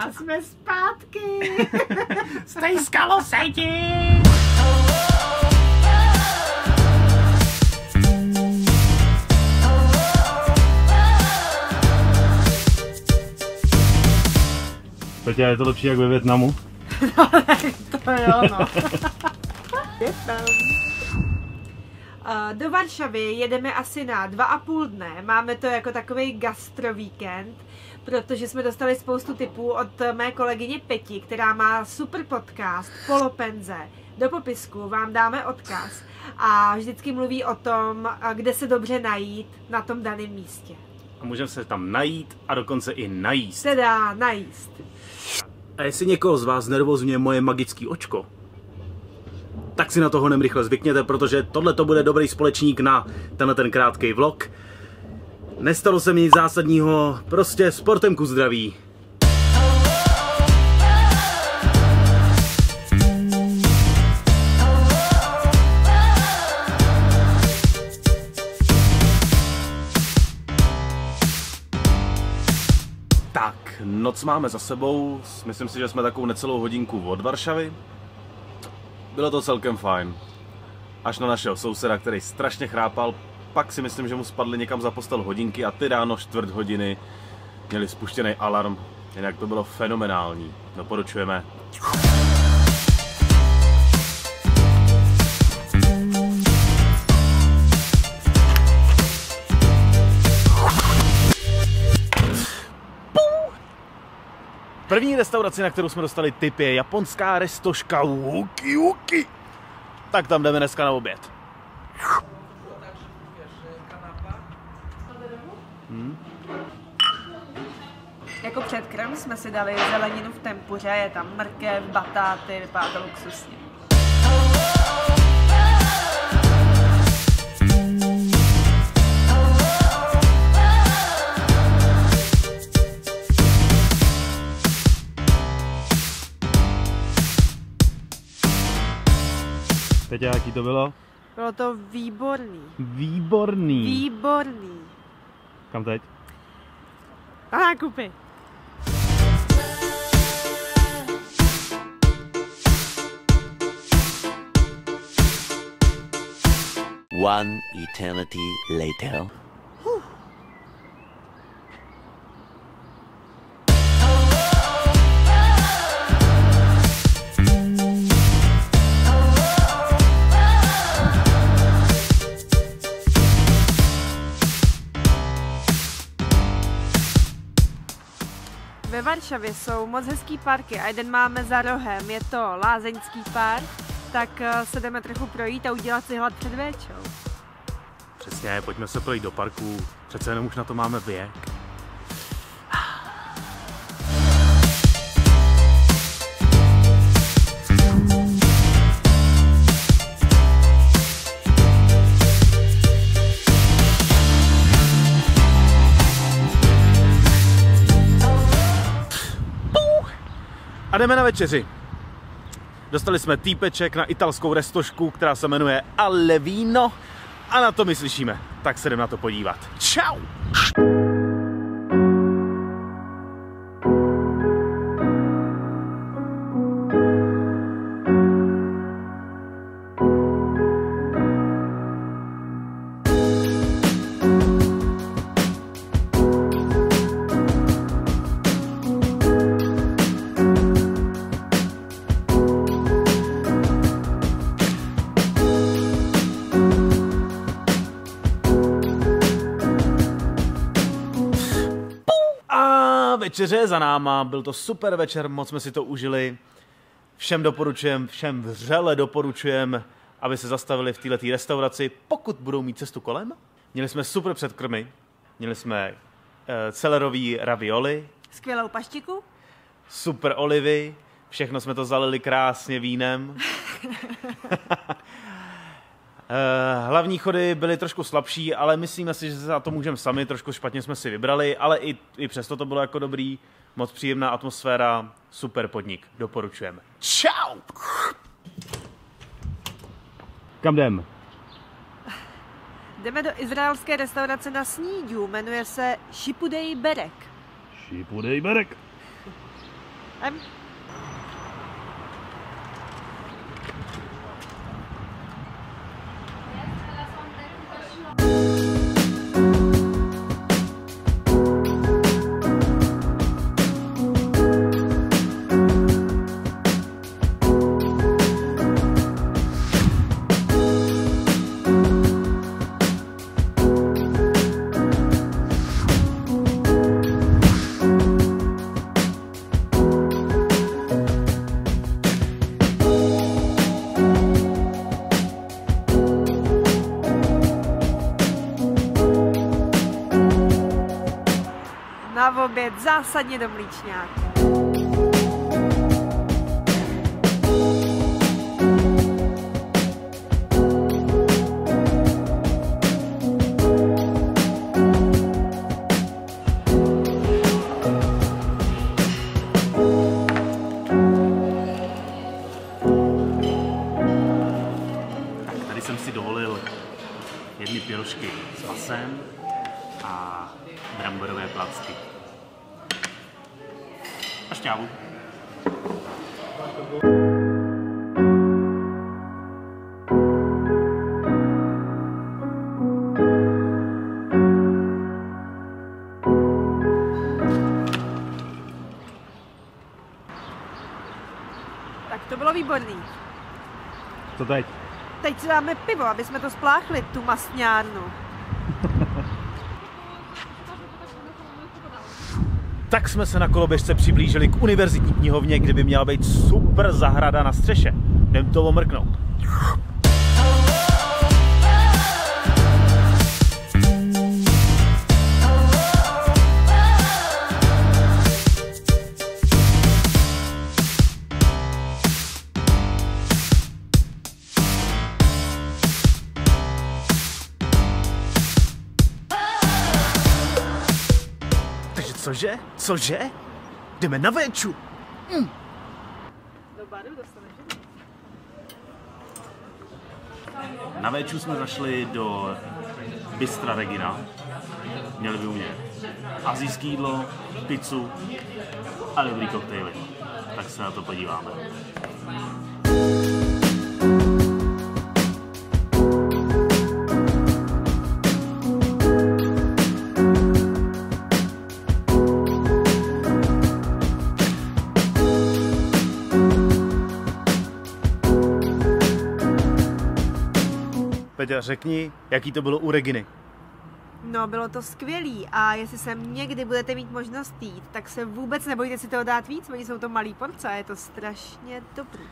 A jsme zpátky. Stejskalo se ti! Petě, je to lepší jak ve Větnamu? to jo, no. Uh, Do Varšavy jedeme asi na dva a půl dne. Máme to jako takový gastro víkend, protože jsme dostali spoustu tipů od mé kolegyně Peti, která má super podcast Polopenze. Do popisku vám dáme odkaz a vždycky mluví o tom, kde se dobře najít na tom daném místě. A můžeme se tam najít a dokonce i najíst. Teda najíst. A jestli někoho z vás nervozňuje moje magické očko, tak si na to honem rychle zvykněte, protože tohle to bude dobrý společník na tenhle ten krátký vlog. Nestalo se mi nic zásadního, prostě sportem ku zdraví. Tak, noc máme za sebou, myslím si, že jsme takovou necelou hodinku od Varšavy. Bylo to celkem fajn. Až na našeho souseda, který strašně chrápal, pak si myslím, že mu spadly někam za postel hodinky a ty ráno čtvrt hodiny měli spuštěný alarm. Jinak to bylo fenomenální. Doporučujeme. První restauraci, na kterou jsme dostali tip, je japonská restoška Wuki Wuki. Tak tam jdeme dneska na oběd. Jako předkrm jsme si dali zeleninu v tempuře, je tam mrkev, batáty, vypadá to luxusně. Teď jaký to bylo? Bylo to výborný. Výborný. Výborný. Kam teď? A nákupy. One eternity later. Varšavě jsou moc hezký parky a jeden máme za rohem, je to Lázeňský park, tak eh, se jdeme trochu projít a udělat si hlad před véčou. Přesně, pojďme se projít do parku. Přece jenom už na to máme věk. A jdeme na večeři. Dostali jsme týpeček na italskou restošku, která se jmenuje Alevino a na to my slyšíme. Tak se jdeme na to podívat. Čau! Večeře je za náma, byl to super večer, moc jsme si to užili. Všem doporučujem, všem vřele doporučujem, aby se zastavili v této restauraci, pokud budou mít cestu kolem. Měli jsme super předkrmy, měli jsme uh, celerový ravioli, Skvělou paštiku? super olivy, všechno jsme to zalili krásně vínem. Eh, Hlavní chody byly trošku slabší, ale myslíme si, že se za to můžeme sami, trošku špatně jsme si vybrali, ale i, i přesto to bylo jako dobrý, moc příjemná atmosféra, super podnik, doporučujeme. Čau! Kam jdem? Jdeme do izraelské restaurace na sníďu, jmenuje se Shipudei Berek. Šipudej berek. Em. Oběd zásadně do mlíčňáku. Jsem si dovolil jedny pirošky s masem a bramborové placky. A šťávu. Tak to bylo výborný. Co teď? Teď si dáme pivo, aby jsme to spláchli, tu masňárnu. Tak jsme se na koloběžce přiblížili k univerzitní knihovně, kde by měla být super zahrada na střeše. Jdem to omrknout. Cože? Cože? Jdeme na véču. Do baru dostaneš. Na véču jsme zašli do Bystra Regina. Měli by umět azijský jídlo, pizzu a dobrý koktejly. Tak se na to podíváme. Peťa, řekni, jaký to bylo u Reginy. No, bylo to skvělý a jestli sem někdy budete mít možnost jít, tak se vůbec nebojte si toho dát víc, oni jsou to malý porce a je to strašně dobrý.